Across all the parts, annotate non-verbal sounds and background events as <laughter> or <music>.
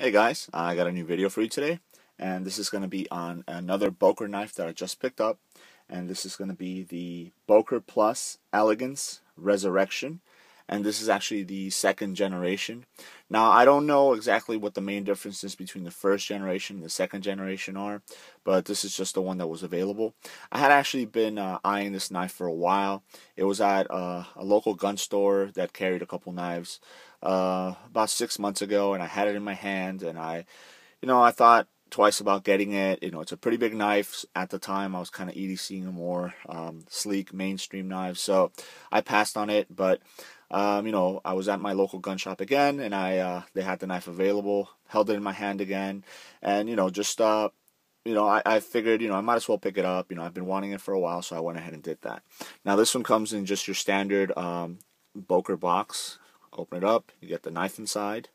Hey guys, I got a new video for you today, and this is going to be on another Boker knife that I just picked up, and this is going to be the Boker Plus Elegance Resurrection, and this is actually the second generation. Now, I don't know exactly what the main differences between the first generation and the second generation are, but this is just the one that was available. I had actually been uh, eyeing this knife for a while. It was at uh, a local gun store that carried a couple knives uh, about six months ago, and I had it in my hand, and I, you know, I thought twice about getting it. You know, it's a pretty big knife. At the time, I was kind of EDCing a more um, sleek mainstream knife, so I passed on it. But um, you know, I was at my local gun shop again, and I uh, they had the knife available. Held it in my hand again, and you know, just uh, you know, I, I figured, you know, I might as well pick it up. You know, I've been wanting it for a while, so I went ahead and did that. Now, this one comes in just your standard um, Boker box. Open it up, you get the knife inside,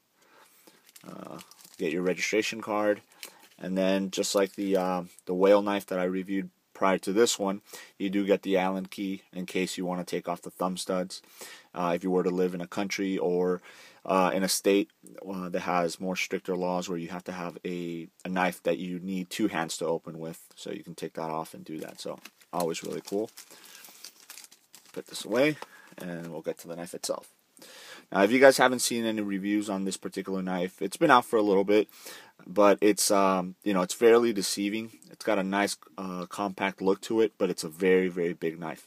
uh, get your registration card, and then just like the uh, the whale knife that I reviewed prior to this one, you do get the Allen key in case you want to take off the thumb studs. Uh, if you were to live in a country or uh, in a state uh, that has more stricter laws where you have to have a, a knife that you need two hands to open with, so you can take that off and do that. So always really cool. Put this away, and we'll get to the knife itself. Now, if you guys haven't seen any reviews on this particular knife, it's been out for a little bit, but it's um, you know it's fairly deceiving. It's got a nice uh, compact look to it, but it's a very very big knife.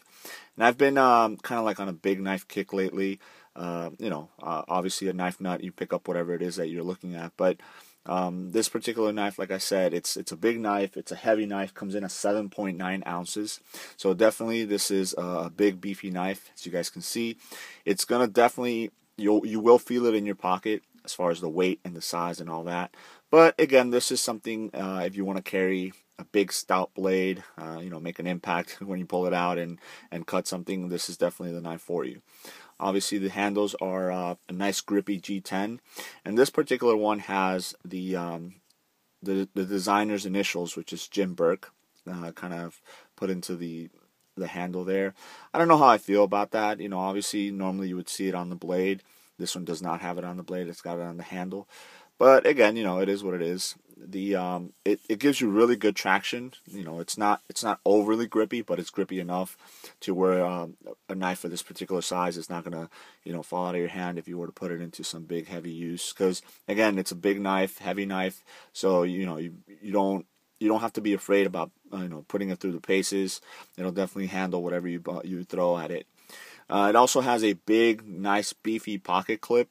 And I've been um, kind of like on a big knife kick lately. Uh, you know, uh, obviously a knife nut, you pick up whatever it is that you're looking at, but um, this particular knife, like I said, it's it's a big knife. It's a heavy knife. Comes in at 7.9 ounces. So definitely, this is a big beefy knife, as you guys can see. It's gonna definitely you you will feel it in your pocket as far as the weight and the size and all that. But again, this is something uh, if you want to carry a big stout blade, uh, you know, make an impact <laughs> when you pull it out and and cut something. This is definitely the knife for you. Obviously, the handles are uh, a nice grippy G10, and this particular one has the um, the the designer's initials, which is Jim Burke, uh, kind of put into the the handle there. I don't know how I feel about that. You know, obviously, normally you would see it on the blade. This one does not have it on the blade. It's got it on the handle. But again, you know, it is what it is. The um, it, it gives you really good traction. You know, it's not it's not overly grippy, but it's grippy enough to where um, a knife of this particular size is not gonna you know fall out of your hand if you were to put it into some big heavy use. Because again, it's a big knife, heavy knife, so you know you you don't you don't have to be afraid about uh, you know putting it through the paces. It'll definitely handle whatever you you throw at it. Uh, it also has a big, nice, beefy pocket clip.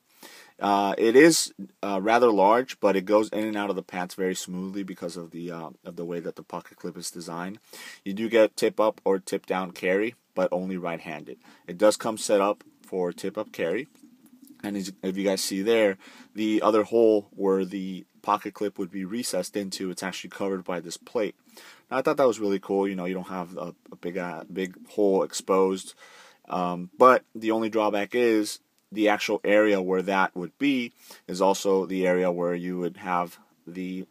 Uh, it is uh, rather large, but it goes in and out of the pants very smoothly because of the uh, of the way that the pocket clip is designed. You do get tip up or tip down carry, but only right-handed. It does come set up for tip up carry, and as, if you guys see there, the other hole where the pocket clip would be recessed into, it's actually covered by this plate. Now, I thought that was really cool. You know, you don't have a, a big uh, big hole exposed. Um, but the only drawback is the actual area where that would be is also the area where you would have the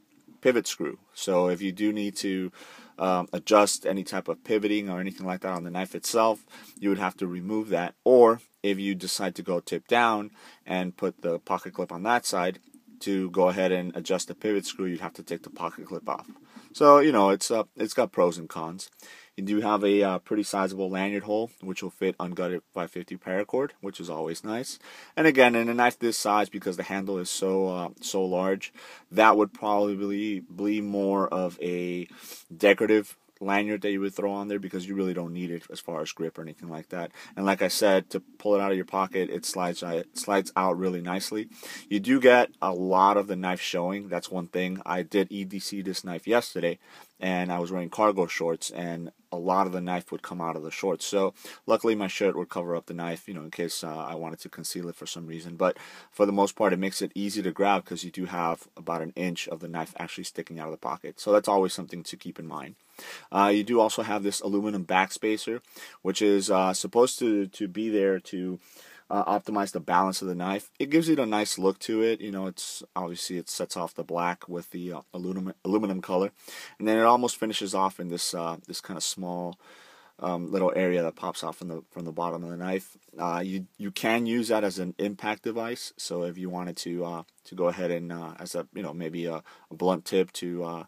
pivot screw. So if you do need to um, adjust any type of pivoting or anything like that on the knife itself, you would have to remove that. Or if you decide to go tip down and put the pocket clip on that side, to go ahead and adjust the pivot screw, you'd have to take the pocket clip off. So you know it's uh, it's got pros and cons. You do have a uh, pretty sizable lanyard hole, which will fit ungutted 550 paracord, which is always nice. And again, in a knife this size, because the handle is so uh, so large, that would probably be more of a decorative lanyard that you would throw on there because you really don't need it as far as grip or anything like that. And like I said, to pull it out of your pocket, it slides uh, it slides out really nicely. You do get a lot of the knife showing. That's one thing. I did EDC this knife yesterday, and I was wearing cargo shorts, and a lot of the knife would come out of the shorts. So luckily, my shirt would cover up the knife, you know, in case uh, I wanted to conceal it for some reason. But for the most part, it makes it easy to grab because you do have about an inch of the knife actually sticking out of the pocket. So that's always something to keep in mind. Uh, you do also have this aluminum backspacer, which is uh, supposed to, to be there to uh, optimize the balance of the knife. It gives it a nice look to it. You know, it's obviously it sets off the black with the uh, aluminum aluminum color, and then it almost finishes off in this uh, this kind of small um, little area that pops off from the from the bottom of the knife. Uh, you you can use that as an impact device. So if you wanted to uh, to go ahead and uh, as a you know maybe a, a blunt tip to uh,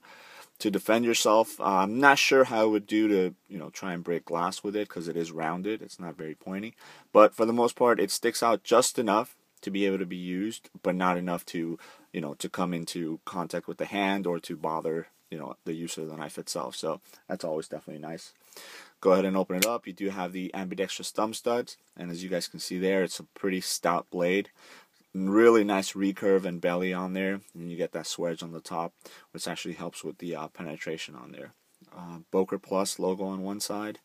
to defend yourself. Uh, I'm not sure how it would do to you know try and break glass with it because it is rounded. It's not very pointy, but for the most part, it sticks out just enough to be able to be used, but not enough to you know to come into contact with the hand or to bother you know the use of the knife itself. So that's always definitely nice. Go ahead and open it up. You do have the ambidextrous thumb studs, and as you guys can see there, it's a pretty stout blade. Really nice recurve and belly on there, and you get that swedge on the top, which actually helps with the uh, penetration on there. Uh, Boker Plus logo on one side,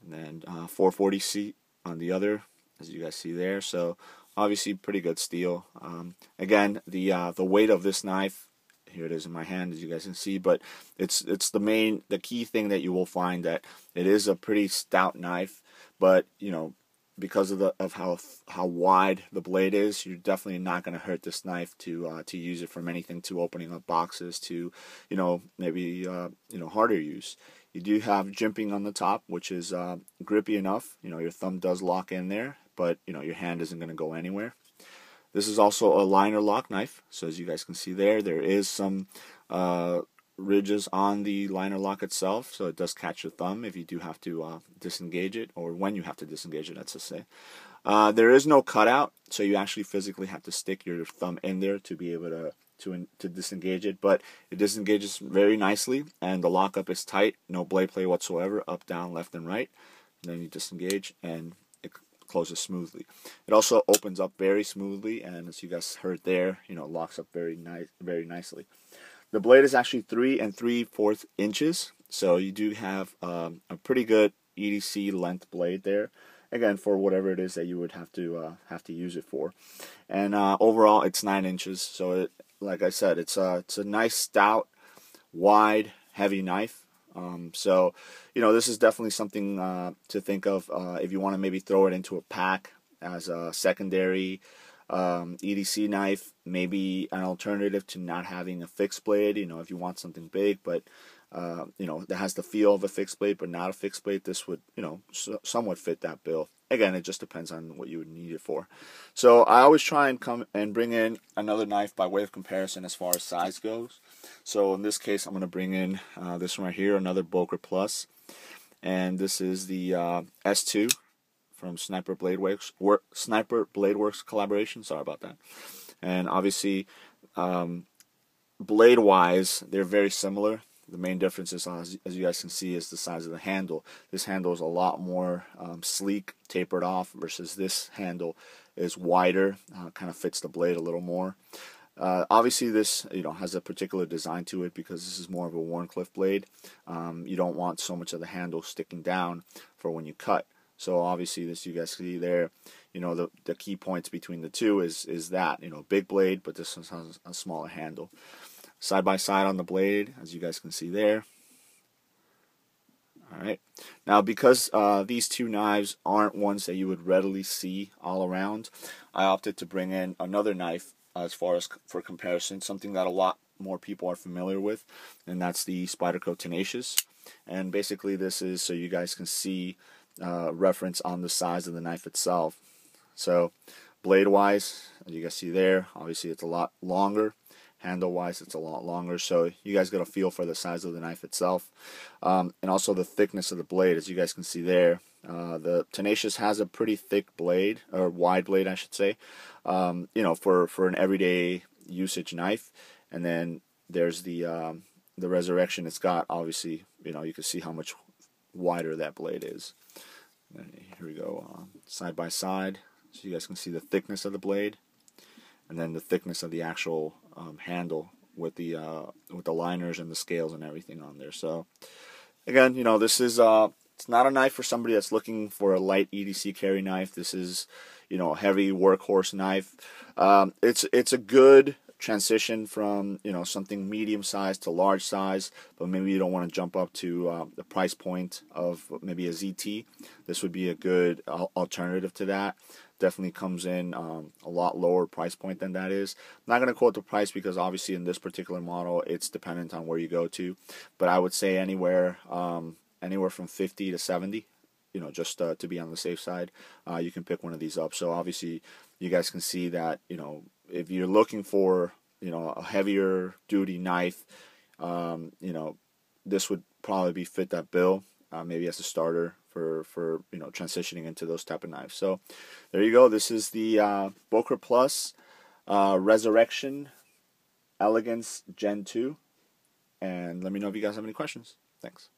and then uh, 440C on the other, as you guys see there. So obviously pretty good steel. Um, again, the uh, the weight of this knife here it is in my hand as you guys can see but it's it's the main the key thing that you will find that it is a pretty stout knife but you know because of the of how how wide the blade is you're definitely not going to hurt this knife to uh, to use it from anything to opening up boxes to you know maybe uh, you know harder use you do have jimping on the top which is uh, grippy enough you know your thumb does lock in there but you know your hand isn't going to go anywhere this is also a liner lock knife. So as you guys can see there, there is some uh, ridges on the liner lock itself. So it does catch your thumb if you do have to uh, disengage it, or when you have to disengage it, let's just say. Uh, there is no cutout, so you actually physically have to stick your thumb in there to be able to to to disengage it. But it disengages very nicely, and the lockup is tight. No blade play whatsoever, up, down, left, and right. And then you disengage, and it closes smoothly. It also opens up very smoothly, and as you guys heard there, you know, locks up very nice, very nicely. The blade is actually three and three fourth inches, so you do have um, a pretty good EDC length blade there. Again, for whatever it is that you would have to uh, have to use it for, and uh, overall it's nine inches. So, it, like I said, it's a it's a nice stout, wide, heavy knife. Um, so, you know, this is definitely something uh, to think of uh, if you want to maybe throw it into a pack as a secondary um, EDC knife, maybe an alternative to not having a fixed blade. You know, if you want something big, but uh, you know that has the feel of a fixed blade, but not a fixed blade, this would you know so, somewhat fit that bill. Again, it just depends on what you would need it for. So I always try and come and bring in another knife by way of comparison as far as size goes. So in this case, I'm going to bring in uh, this one right here, another Boker Plus, and this is the uh, S2 from Sniper Blade Works, Work, Sniper Blade Works collaboration. Sorry about that. And obviously, um, blade wise, they're very similar. The main difference is, as, as, you guys can see, is the size of the handle. This handle is a lot more um, sleek, tapered off, versus this handle is wider, uh, kind of fits the blade a little more. Uh, obviously, this you know has a particular design to it because this is more of a Wharncliffe blade. Um, you don't want so much of the handle sticking down for when you cut. So obviously, this you guys see there, you know the the key points between the two is is that you know big blade, but this one has a smaller handle. Side by side on the blade, as you guys can see there. All right. Now, because uh, these two knives aren't ones that you would readily see all around, I opted to bring in another knife as far as for comparison, something that a lot more people are familiar with, and that's the Spyderco Tenacious. And basically, this is so you guys can see uh, reference on the size of the knife itself. So, blade wise, as you guys see there, obviously it's a lot longer. Handle wise, it's a lot longer. So, you guys get a feel for the size of the knife itself, um, and also the thickness of the blade, as you guys can see there. Uh, the Tenacious has a pretty thick blade, or wide blade, I should say. Um, you know, for for an everyday usage knife. And then there's the um, the Resurrection. It's got obviously, you know, you can see how much wider that blade is. Here we go, um, side by side, so you guys can see the thickness of the blade, and then the thickness of the actual um, handle with the uh, with the liners and the scales and everything on there. So again, you know, this is uh, it's not a knife for somebody that's looking for a light EDC carry knife. This is, you know, a heavy workhorse knife. Um, it's it's a good transition from you know something medium size to large size, but maybe you don't want to jump up to uh, the price point of maybe a ZT. This would be a good alternative to that. Definitely comes in um, a lot lower price point than that is. I'm not going to quote the price because obviously in this particular model it's dependent on where you go to, but I would say anywhere. Um, anywhere from 50 to 70 you know just uh, to be on the safe side uh, you can pick one of these up so obviously you guys can see that you know if you're looking for you know a heavier duty knife um, you know this would probably be fit that bill uh, maybe as a starter for for you know transitioning into those type of knives. So there you go. This is the uh, Boker Plus uh, Resurrection Elegance Gen 2 and let me know if you guys have any questions. Thanks